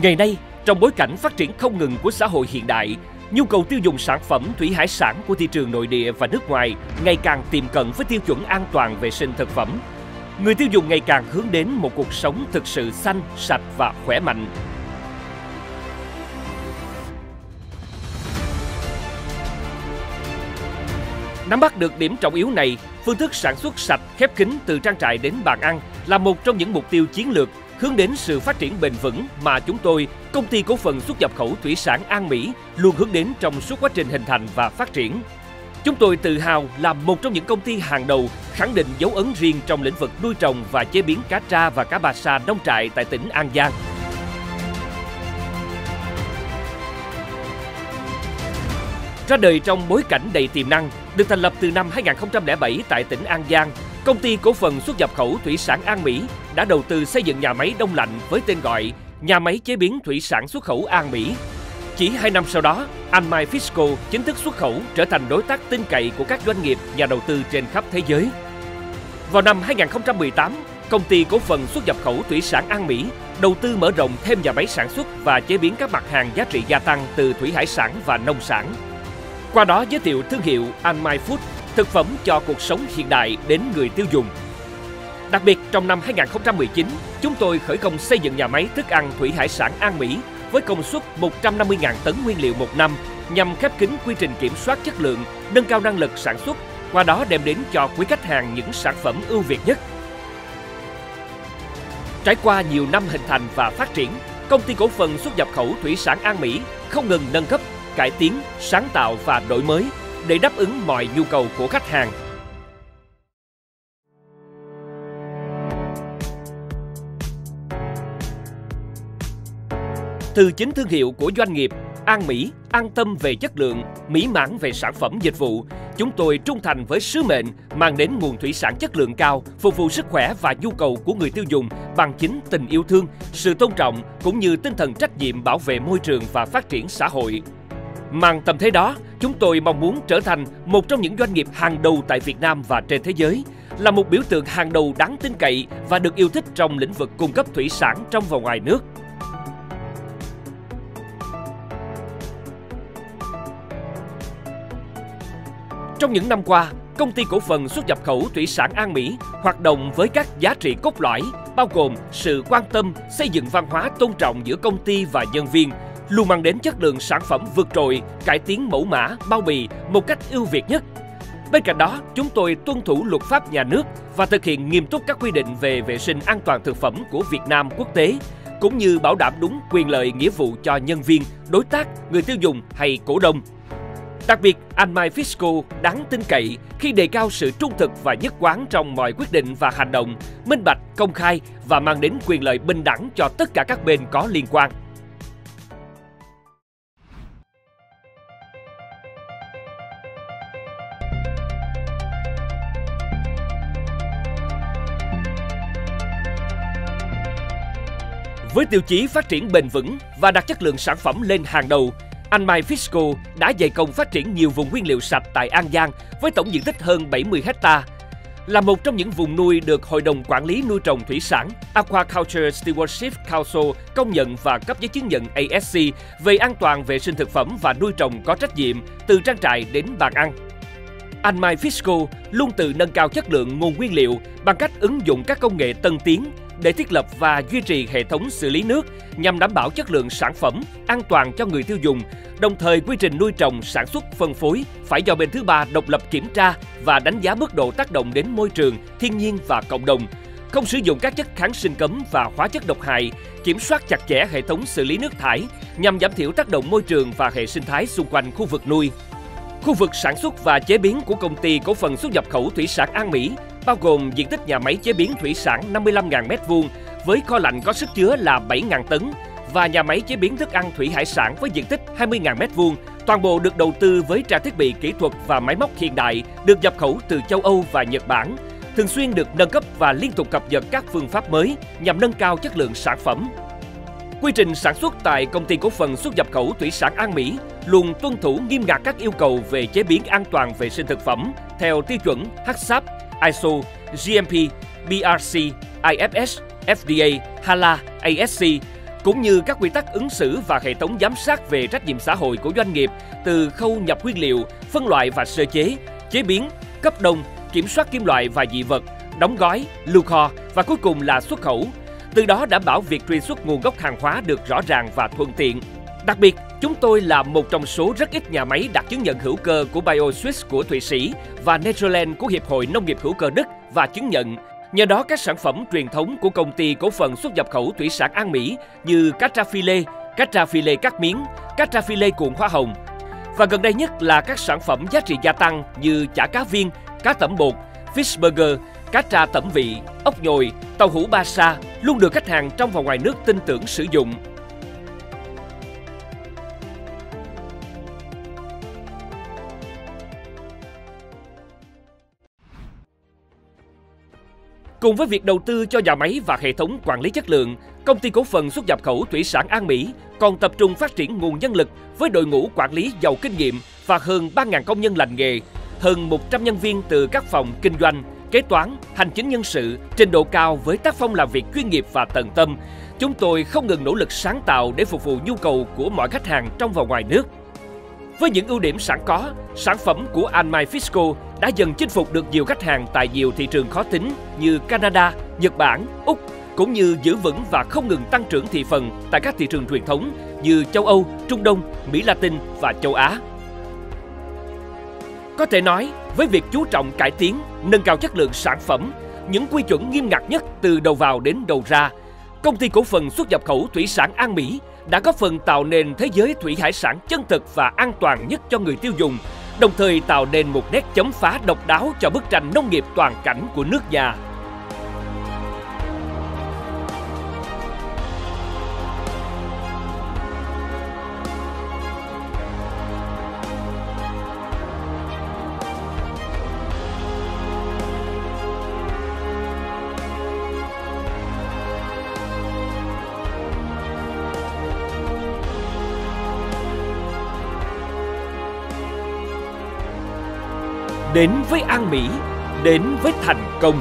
Ngày nay, trong bối cảnh phát triển không ngừng của xã hội hiện đại, nhu cầu tiêu dùng sản phẩm thủy hải sản của thị trường nội địa và nước ngoài ngày càng tiềm cận với tiêu chuẩn an toàn vệ sinh thực phẩm. Người tiêu dùng ngày càng hướng đến một cuộc sống thực sự xanh, sạch và khỏe mạnh. Nắm bắt được điểm trọng yếu này, phương thức sản xuất sạch, khép kín từ trang trại đến bàn ăn là một trong những mục tiêu chiến lược hướng đến sự phát triển bền vững mà chúng tôi, công ty cổ phần xuất nhập khẩu thủy sản An Mỹ, luôn hướng đến trong suốt quá trình hình thành và phát triển. Chúng tôi tự hào là một trong những công ty hàng đầu khẳng định dấu ấn riêng trong lĩnh vực nuôi trồng và chế biến cá tra và cá bà sa nông trại tại tỉnh An Giang. Ra đời trong bối cảnh đầy tiềm năng, được thành lập từ năm 2007 tại tỉnh An Giang, công ty cổ phần xuất nhập khẩu thủy sản An Mỹ đã đầu tư xây dựng nhà máy đông lạnh với tên gọi Nhà máy chế biến thủy sản xuất khẩu An Mỹ. Chỉ 2 năm sau đó, An Mai Fisco chính thức xuất khẩu trở thành đối tác tin cậy của các doanh nghiệp, nhà đầu tư trên khắp thế giới. Vào năm 2018, công ty cổ phần xuất nhập khẩu thủy sản An Mỹ đầu tư mở rộng thêm nhà máy sản xuất và chế biến các mặt hàng giá trị gia tăng từ thủy hải sản và nông sản. Qua đó giới thiệu thương hiệu An Mai Food, thực phẩm cho cuộc sống hiện đại đến người tiêu dùng. Đặc biệt trong năm 2019, chúng tôi khởi công xây dựng nhà máy thức ăn thủy hải sản An Mỹ với công suất 150.000 tấn nguyên liệu một năm nhằm khép kín quy trình kiểm soát chất lượng, nâng cao năng lực sản xuất, qua đó đem đến cho quý khách hàng những sản phẩm ưu việt nhất. Trải qua nhiều năm hình thành và phát triển, công ty cổ phần xuất nhập khẩu thủy sản An Mỹ không ngừng nâng cấp, cải tiến, sáng tạo và đổi mới để đáp ứng mọi nhu cầu của khách hàng. Từ chính thương hiệu của doanh nghiệp, An Mỹ an tâm về chất lượng, mỹ mãn về sản phẩm dịch vụ, chúng tôi trung thành với sứ mệnh mang đến nguồn thủy sản chất lượng cao, phục vụ sức khỏe và nhu cầu của người tiêu dùng bằng chính tình yêu thương, sự tôn trọng cũng như tinh thần trách nhiệm bảo vệ môi trường và phát triển xã hội. Mang tầm thế đó, chúng tôi mong muốn trở thành một trong những doanh nghiệp hàng đầu tại Việt Nam và trên thế giới, là một biểu tượng hàng đầu đáng tin cậy và được yêu thích trong lĩnh vực cung cấp thủy sản trong và ngoài nước. Trong những năm qua, công ty cổ phần xuất nhập khẩu thủy sản An Mỹ hoạt động với các giá trị cốt lõi bao gồm sự quan tâm, xây dựng văn hóa tôn trọng giữa công ty và nhân viên, luôn mang đến chất lượng sản phẩm vượt trội, cải tiến mẫu mã, bao bì một cách ưu việt nhất. Bên cạnh đó, chúng tôi tuân thủ luật pháp nhà nước và thực hiện nghiêm túc các quy định về vệ sinh an toàn thực phẩm của Việt Nam quốc tế, cũng như bảo đảm đúng quyền lợi nghĩa vụ cho nhân viên, đối tác, người tiêu dùng hay cổ đông. Đặc biệt, anh Mai Fisco đáng tin cậy khi đề cao sự trung thực và nhất quán trong mọi quyết định và hành động, minh bạch, công khai và mang đến quyền lợi bình đẳng cho tất cả các bên có liên quan. Với tiêu chí phát triển bền vững và đặt chất lượng sản phẩm lên hàng đầu, anh Mai Fisco đã dày công phát triển nhiều vùng nguyên liệu sạch tại An Giang với tổng diện tích hơn 70 hecta. Là một trong những vùng nuôi được Hội đồng Quản lý nuôi trồng thủy sản Aquaculture Stewardship Council công nhận và cấp giấy chứng nhận ASC về an toàn vệ sinh thực phẩm và nuôi trồng có trách nhiệm từ trang trại đến bàn ăn. Anh Mai Fisco luôn tự nâng cao chất lượng nguồn nguyên liệu bằng cách ứng dụng các công nghệ tân tiến để thiết lập và duy trì hệ thống xử lý nước nhằm đảm bảo chất lượng sản phẩm, an toàn cho người tiêu dùng, đồng thời quy trình nuôi trồng, sản xuất, phân phối phải do bên thứ ba độc lập kiểm tra và đánh giá mức độ tác động đến môi trường, thiên nhiên và cộng đồng, không sử dụng các chất kháng sinh cấm và hóa chất độc hại, kiểm soát chặt chẽ hệ thống xử lý nước thải nhằm giảm thiểu tác động môi trường và hệ sinh thái xung quanh khu vực nuôi. Khu vực sản xuất và chế biến của công ty cổ phần xuất nhập khẩu thủy sản An Mỹ bao gồm diện tích nhà máy chế biến thủy sản 55.000 m2 với kho lạnh có sức chứa là 7.000 tấn và nhà máy chế biến thức ăn thủy hải sản với diện tích 20.000 m2. Toàn bộ được đầu tư với trang thiết bị kỹ thuật và máy móc hiện đại, được nhập khẩu từ châu Âu và Nhật Bản, thường xuyên được nâng cấp và liên tục cập nhật các phương pháp mới nhằm nâng cao chất lượng sản phẩm. Quy trình sản xuất tại công ty cổ phần xuất nhập khẩu thủy sản An Mỹ luôn tuân thủ nghiêm ngặt các yêu cầu về chế biến an toàn vệ sinh thực phẩm theo tiêu chuẩn HACCP, ISO, GMP, BRC, IFS, FDA, HALA, ASC, cũng như các quy tắc ứng xử và hệ thống giám sát về trách nhiệm xã hội của doanh nghiệp từ khâu nhập nguyên liệu, phân loại và sơ chế, chế biến, cấp đông, kiểm soát kim loại và dị vật, đóng gói, lưu kho và cuối cùng là xuất khẩu. Từ đó đảm bảo việc truy xuất nguồn gốc hàng hóa được rõ ràng và thuận tiện. Đặc biệt, chúng tôi là một trong số rất ít nhà máy đạt chứng nhận hữu cơ của BioSwiss của Thụy Sĩ và Natureland của Hiệp hội Nông nghiệp hữu cơ Đức và chứng nhận Nhờ đó, các sản phẩm truyền thống của công ty cổ phần xuất nhập khẩu thủy sản An Mỹ như cá tra phi lê, cá tra phi lê cắt miếng, cá tra phi lê cuộn hoa hồng và gần đây nhất là các sản phẩm giá trị gia tăng như chả cá viên, cá tẩm bột, fish burger, cá tra tẩm vị, ốc nhồi, tàu hũ ba sa luôn được khách hàng trong và ngoài nước tin tưởng sử dụng. Cùng với việc đầu tư cho nhà máy và hệ thống quản lý chất lượng, công ty cổ phần xuất nhập khẩu thủy sản An Mỹ còn tập trung phát triển nguồn nhân lực với đội ngũ quản lý giàu kinh nghiệm và hơn 3.000 công nhân lành nghề, hơn 100 nhân viên từ các phòng kinh doanh, kế toán, hành chính nhân sự, trình độ cao với tác phong làm việc chuyên nghiệp và tận tâm. Chúng tôi không ngừng nỗ lực sáng tạo để phục vụ nhu cầu của mọi khách hàng trong và ngoài nước. Với những ưu điểm sẵn có, sản phẩm của Anmai Fisco đã dần chinh phục được nhiều khách hàng tại nhiều thị trường khó tính như Canada, Nhật Bản, Úc, cũng như giữ vững và không ngừng tăng trưởng thị phần tại các thị trường truyền thống như châu Âu, Trung Đông, Mỹ Latin và châu Á. Có thể nói, với việc chú trọng cải tiến, nâng cao chất lượng sản phẩm, những quy chuẩn nghiêm ngặt nhất từ đầu vào đến đầu ra, công ty cổ phần xuất nhập khẩu thủy sản An Mỹ đã góp phần tạo nên thế giới thủy hải sản chân thực và an toàn nhất cho người tiêu dùng, đồng thời tạo nên một nét chấm phá độc đáo cho bức tranh nông nghiệp toàn cảnh của nước nhà. Đến với An Mỹ, đến với thành công.